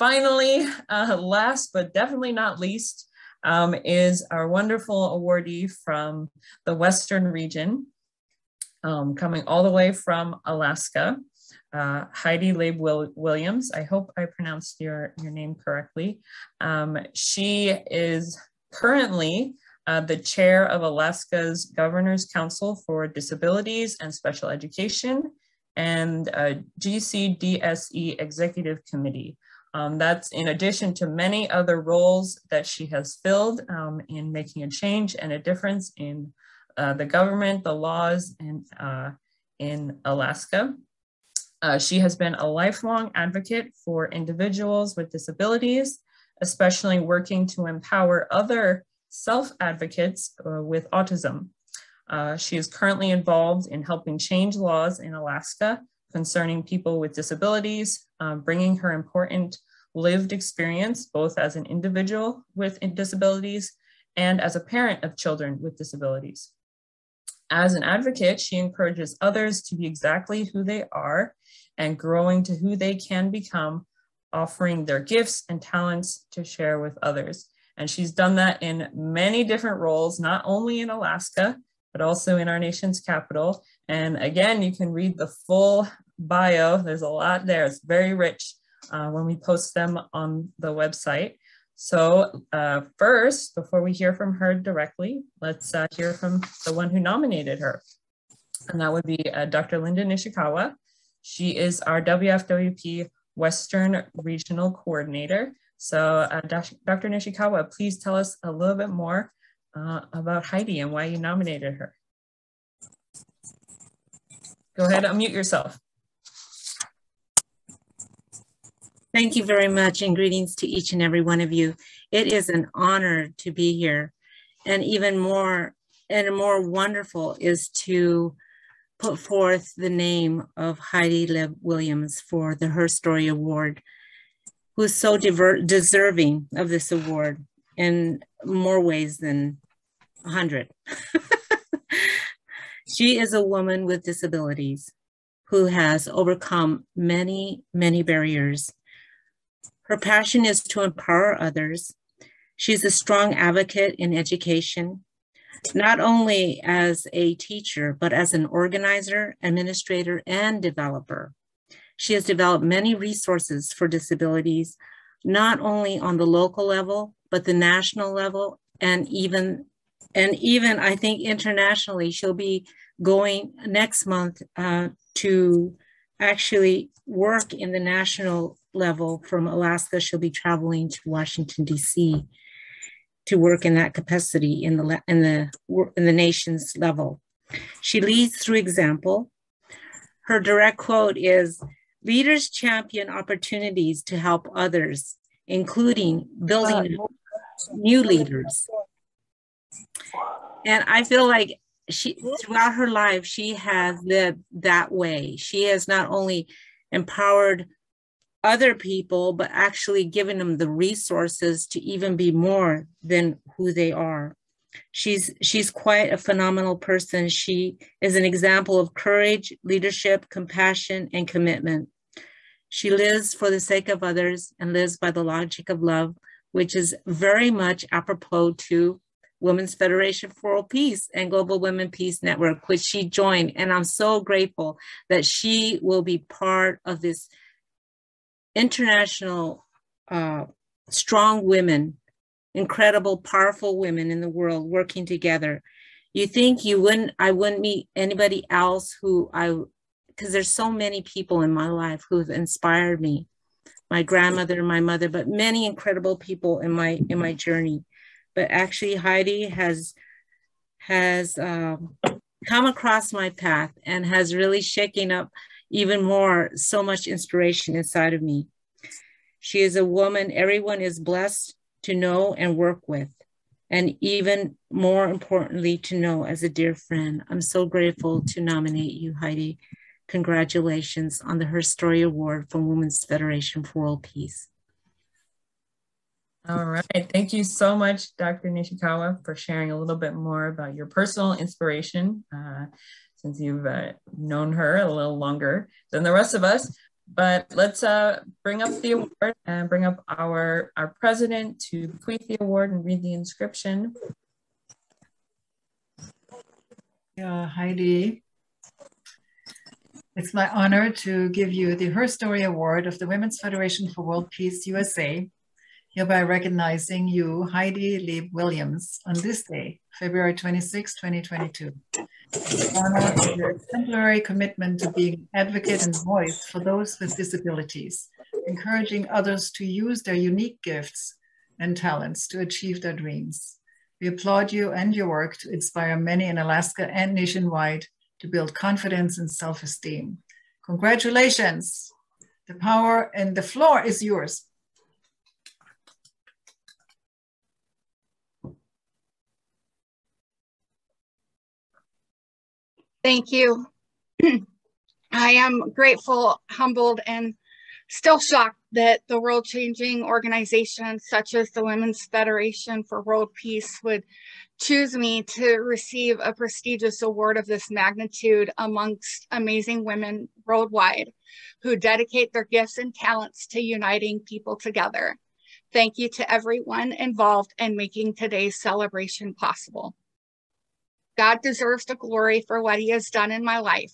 finally, uh, last but definitely not least, um, is our wonderful awardee from the Western region, um, coming all the way from Alaska, uh, Heidi Lieb-Williams. I hope I pronounced your, your name correctly. Um, she is currently uh, the chair of Alaska's Governor's Council for Disabilities and Special Education and uh, GCDSE Executive Committee. Um, that's in addition to many other roles that she has filled um, in making a change and a difference in uh, the government, the laws, and uh, in Alaska. Uh, she has been a lifelong advocate for individuals with disabilities, especially working to empower other self-advocates uh, with autism. Uh, she is currently involved in helping change laws in Alaska concerning people with disabilities, um, bringing her important lived experience, both as an individual with disabilities and as a parent of children with disabilities. As an advocate, she encourages others to be exactly who they are and growing to who they can become, offering their gifts and talents to share with others. And she's done that in many different roles, not only in Alaska, but also in our nation's capital. And again, you can read the full bio. There's a lot there. It's very rich uh, when we post them on the website. So uh, first, before we hear from her directly, let's uh, hear from the one who nominated her. And that would be uh, Dr. Linda Nishikawa. She is our WFWP Western Regional Coordinator. So uh, Dr. Nishikawa, please tell us a little bit more uh, about Heidi and why you nominated her. Go ahead, unmute yourself. Thank you very much and greetings to each and every one of you. It is an honor to be here and even more and more wonderful is to put forth the name of Heidi Lieb-Williams for the Her Story Award, who's so deserving of this award in more ways than a hundred. she is a woman with disabilities who has overcome many, many barriers her passion is to empower others. She's a strong advocate in education, not only as a teacher, but as an organizer, administrator, and developer. She has developed many resources for disabilities, not only on the local level, but the national level, and even and even I think internationally, she'll be going next month uh, to actually work in the national level from Alaska. She'll be traveling to Washington, D.C. to work in that capacity in the, in the, in the nation's level. She leads through example. Her direct quote is, leaders champion opportunities to help others, including building new leaders. And I feel like she throughout her life she has lived that way she has not only empowered other people, but actually given them the resources to even be more than who they are. She's she's quite a phenomenal person. She is an example of courage, leadership, compassion, and commitment. She lives for the sake of others and lives by the logic of love, which is very much apropos to Women's Federation for World Peace and Global Women Peace Network, which she joined. And I'm so grateful that she will be part of this international uh, strong women, incredible, powerful women in the world working together. You think you wouldn't, I wouldn't meet anybody else who I, because there's so many people in my life who've inspired me, my grandmother, my mother, but many incredible people in my in my journey. But actually, Heidi has has um, come across my path and has really shaken up even more so much inspiration inside of me. She is a woman everyone is blessed to know and work with, and even more importantly, to know as a dear friend. I'm so grateful to nominate you, Heidi. Congratulations on the Her Story Award from Women's Federation for World Peace. All right. Thank you so much, Dr. Nishikawa, for sharing a little bit more about your personal inspiration. Uh, since you've uh, known her a little longer than the rest of us. But let's uh, bring up the award and bring up our, our president to bequeath the award and read the inscription. Yeah, Heidi. It's my honor to give you the Her Story Award of the Women's Federation for World Peace USA, hereby recognizing you, Heidi Lee Williams, on this day, February 26, 2022. Honor for your exemplary commitment to being advocate and voice for those with disabilities, encouraging others to use their unique gifts and talents to achieve their dreams. We applaud you and your work to inspire many in Alaska and nationwide to build confidence and self-esteem. Congratulations. The power and the floor is yours. Thank you. I am grateful, humbled, and still shocked that the world changing organizations such as the Women's Federation for World Peace would choose me to receive a prestigious award of this magnitude amongst amazing women worldwide who dedicate their gifts and talents to uniting people together. Thank you to everyone involved in making today's celebration possible. God deserves the glory for what he has done in my life,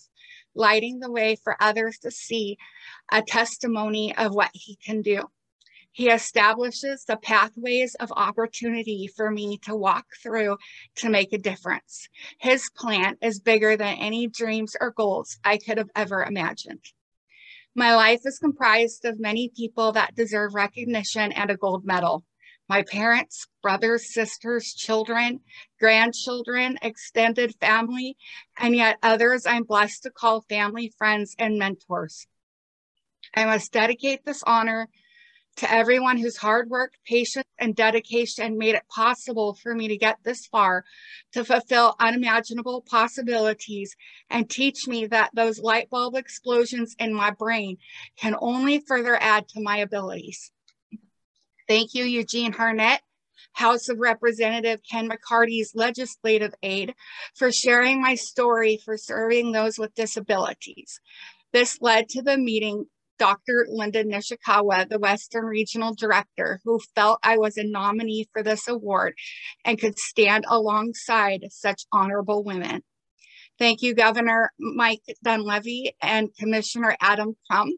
lighting the way for others to see a testimony of what he can do. He establishes the pathways of opportunity for me to walk through to make a difference. His plan is bigger than any dreams or goals I could have ever imagined. My life is comprised of many people that deserve recognition and a gold medal my parents, brothers, sisters, children, grandchildren, extended family, and yet others I'm blessed to call family, friends, and mentors. I must dedicate this honor to everyone whose hard work, patience, and dedication made it possible for me to get this far, to fulfill unimaginable possibilities, and teach me that those light bulb explosions in my brain can only further add to my abilities. Thank you, Eugene Harnett, House of Representative Ken McCarty's legislative aide, for sharing my story for serving those with disabilities. This led to the meeting Dr. Linda Nishikawa, the Western Regional Director, who felt I was a nominee for this award and could stand alongside such honorable women. Thank you, Governor Mike Dunleavy and Commissioner Adam Crum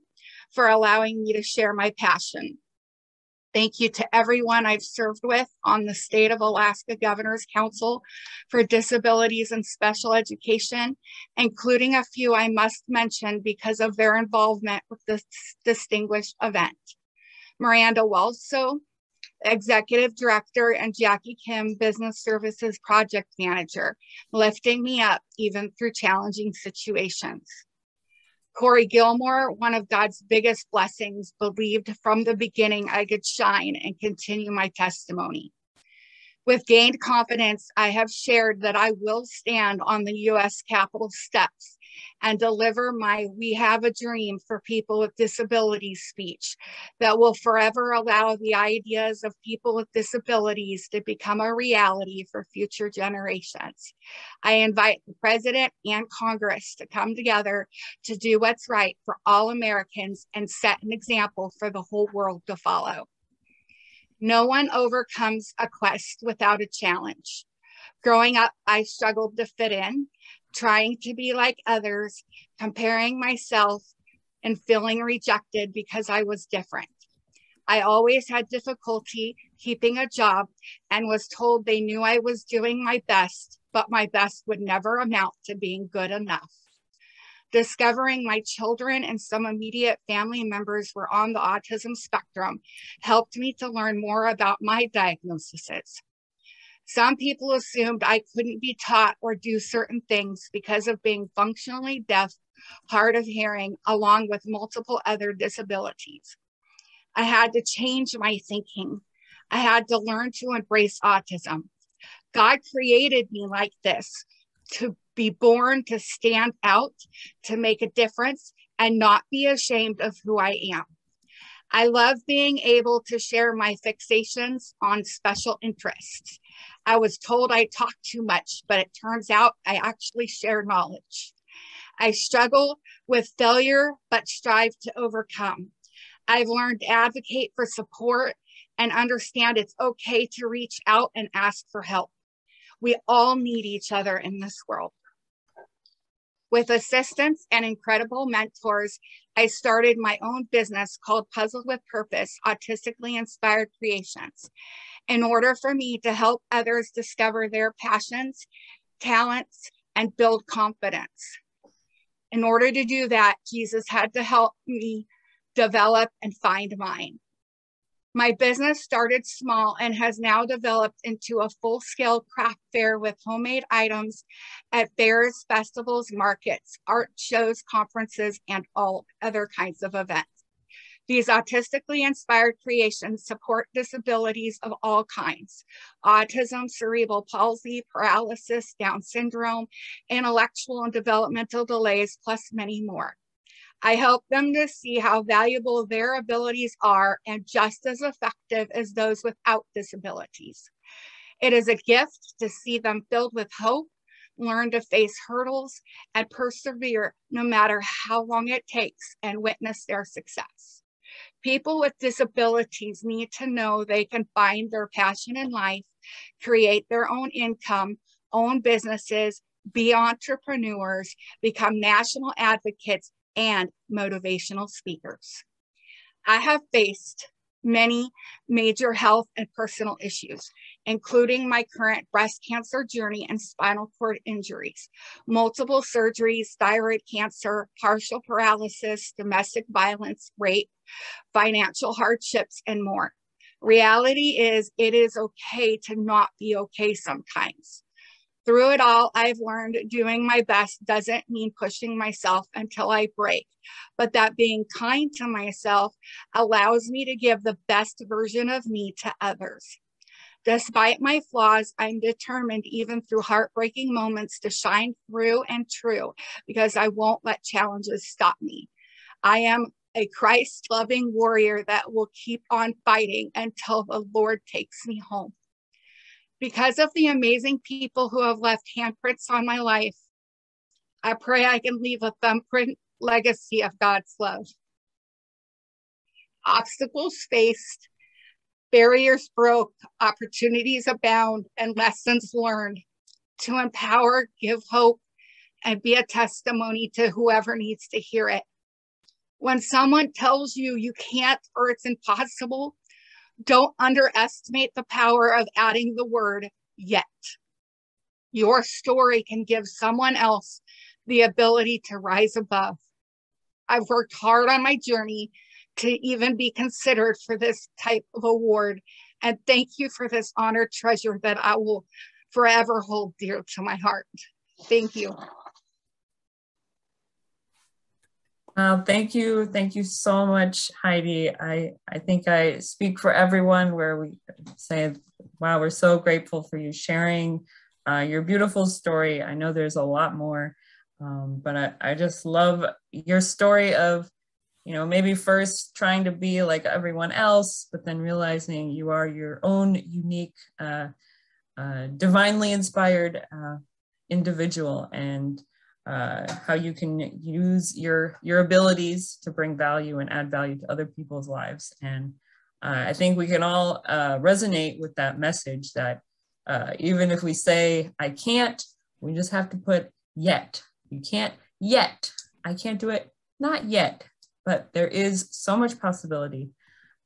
for allowing me to share my passion. Thank you to everyone I've served with on the State of Alaska Governor's Council for Disabilities and Special Education, including a few I must mention because of their involvement with this distinguished event. Miranda Welso, Executive Director, and Jackie Kim, Business Services Project Manager, lifting me up even through challenging situations. Corey Gilmore, one of God's biggest blessings, believed from the beginning I could shine and continue my testimony. With gained confidence, I have shared that I will stand on the US Capitol steps and deliver my We Have a Dream for People with Disabilities speech that will forever allow the ideas of people with disabilities to become a reality for future generations. I invite the President and Congress to come together to do what's right for all Americans and set an example for the whole world to follow. No one overcomes a quest without a challenge. Growing up, I struggled to fit in trying to be like others, comparing myself, and feeling rejected because I was different. I always had difficulty keeping a job and was told they knew I was doing my best, but my best would never amount to being good enough. Discovering my children and some immediate family members were on the autism spectrum helped me to learn more about my diagnoses. Some people assumed I couldn't be taught or do certain things because of being functionally deaf, hard of hearing, along with multiple other disabilities. I had to change my thinking. I had to learn to embrace autism. God created me like this to be born to stand out, to make a difference, and not be ashamed of who I am. I love being able to share my fixations on special interests. I was told I talk too much, but it turns out I actually share knowledge. I struggle with failure, but strive to overcome. I've learned to advocate for support and understand it's okay to reach out and ask for help. We all need each other in this world. With assistance and incredible mentors, I started my own business called Puzzled with Purpose Autistically Inspired Creations in order for me to help others discover their passions, talents, and build confidence. In order to do that, Jesus had to help me develop and find mine. My business started small and has now developed into a full scale craft fair with homemade items at fairs, festivals, markets, art shows, conferences, and all other kinds of events. These autistically inspired creations support disabilities of all kinds autism, cerebral palsy, paralysis, Down syndrome, intellectual and developmental delays, plus many more. I help them to see how valuable their abilities are and just as effective as those without disabilities. It is a gift to see them filled with hope, learn to face hurdles, and persevere no matter how long it takes and witness their success. People with disabilities need to know they can find their passion in life, create their own income, own businesses, be entrepreneurs, become national advocates, and motivational speakers. I have faced many major health and personal issues, including my current breast cancer journey and spinal cord injuries, multiple surgeries, thyroid cancer, partial paralysis, domestic violence, rape, financial hardships, and more. Reality is, it is okay to not be okay sometimes. Through it all, I've learned doing my best doesn't mean pushing myself until I break, but that being kind to myself allows me to give the best version of me to others. Despite my flaws, I'm determined, even through heartbreaking moments, to shine through and true because I won't let challenges stop me. I am a Christ loving warrior that will keep on fighting until the Lord takes me home. Because of the amazing people who have left handprints on my life, I pray I can leave a thumbprint legacy of God's love. Obstacles faced, barriers broke, opportunities abound, and lessons learned to empower, give hope, and be a testimony to whoever needs to hear it. When someone tells you you can't or it's impossible, don't underestimate the power of adding the word yet. Your story can give someone else the ability to rise above. I've worked hard on my journey to even be considered for this type of award. And thank you for this honored treasure that I will forever hold dear to my heart. Thank you. Uh, thank you. Thank you so much, Heidi. I, I think I speak for everyone where we say, wow, we're so grateful for you sharing uh, your beautiful story. I know there's a lot more, um, but I, I just love your story of, you know, maybe first trying to be like everyone else, but then realizing you are your own unique, uh, uh divinely inspired uh, individual. And uh, how you can use your your abilities to bring value and add value to other people's lives. And uh, I think we can all uh, resonate with that message that uh, even if we say I can't, we just have to put yet. You can't yet. I can't do it. Not yet. But there is so much possibility.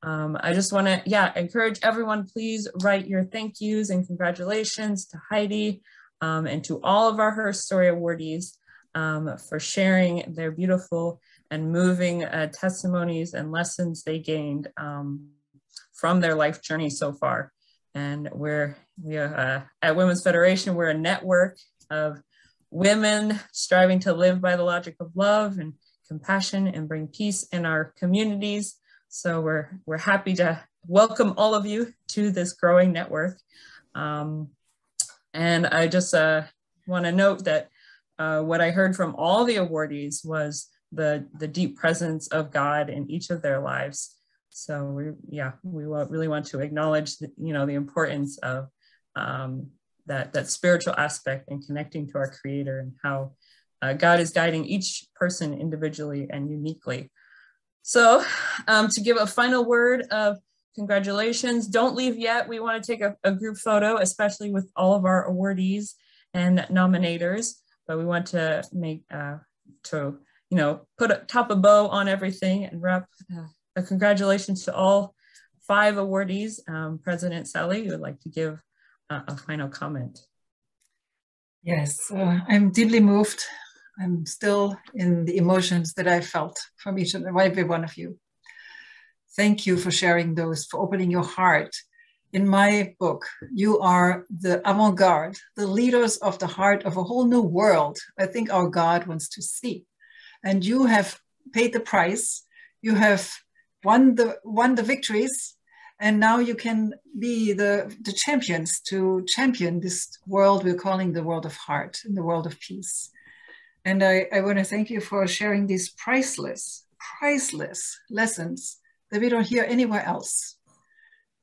Um, I just want to, yeah, encourage everyone, please write your thank yous and congratulations to Heidi um, and to all of our Her Story awardees um, for sharing their beautiful and moving uh, testimonies and lessons they gained um, from their life journey so far. And we're we are, uh, at Women's Federation, we're a network of women striving to live by the logic of love and compassion and bring peace in our communities. So we're, we're happy to welcome all of you to this growing network. Um, and I just uh, want to note that uh, what I heard from all the awardees was the, the deep presence of God in each of their lives. So we, yeah, we really want to acknowledge, the, you know, the importance of um, that, that spiritual aspect and connecting to our creator and how uh, God is guiding each person individually and uniquely. So um, to give a final word of congratulations, don't leave yet. We want to take a, a group photo, especially with all of our awardees and nominators, but we want to make, uh, to, you know, put a top a bow on everything and wrap uh, a congratulations to all five awardees. Um, President Selle, you would like to give a final comment. Yes, uh, I'm deeply moved. I'm still in the emotions that I felt from each and every one of you. Thank you for sharing those, for opening your heart. In my book, you are the avant garde, the leaders of the heart of a whole new world. I think our God wants to see. And you have paid the price. You have won the won the victories and now you can be the, the champions to champion this world we're calling the world of heart and the world of peace and I, I want to thank you for sharing these priceless priceless lessons that we don't hear anywhere else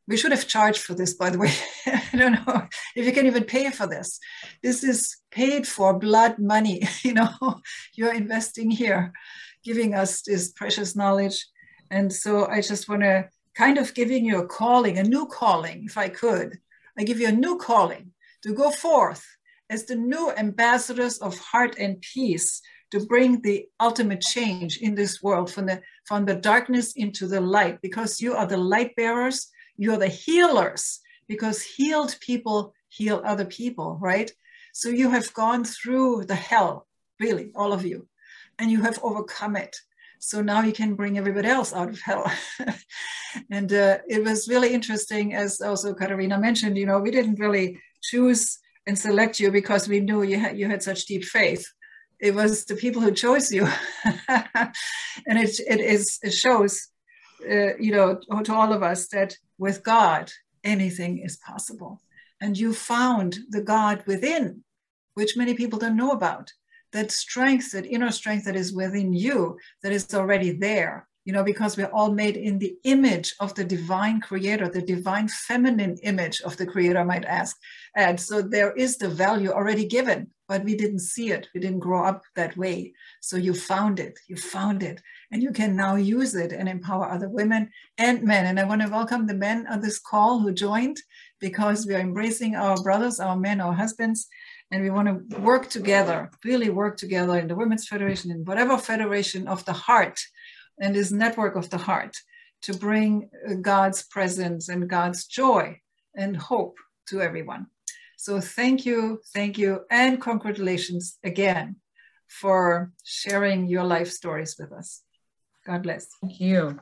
we should have charged for this by the way. I don't know if you can even pay for this. This is paid for blood money you know. You're investing here giving us this precious knowledge. And so i just want to kind of giving you a calling, a new calling, if I could. I give you a new calling to go forth as the new ambassadors of heart and peace to bring the ultimate change in this world from the from the darkness into the light because you are the light bearers you are the healers because healed people heal other people right so you have gone through the hell really all of you and you have overcome it so now you can bring everybody else out of hell. and uh, it was really interesting, as also Katarina mentioned, you know, we didn't really choose and select you because we knew you had, you had such deep faith. It was the people who chose you. and it, it, is, it shows, uh, you know, to all of us that with God, anything is possible. And you found the God within, which many people don't know about that strength, that inner strength that is within you, that is already there. You know, because we're all made in the image of the divine creator, the divine feminine image of the creator, might ask. And so there is the value already given, but we didn't see it. We didn't grow up that way. So you found it, you found it, and you can now use it and empower other women and men. And I want to welcome the men on this call who joined because we are embracing our brothers, our men, our husbands, and we want to work together, really work together in the Women's Federation, in whatever federation of the heart and this network of the heart to bring uh, God's presence and God's joy and hope to everyone. So thank you, thank you, and congratulations again for sharing your life stories with us. God bless. Thank you.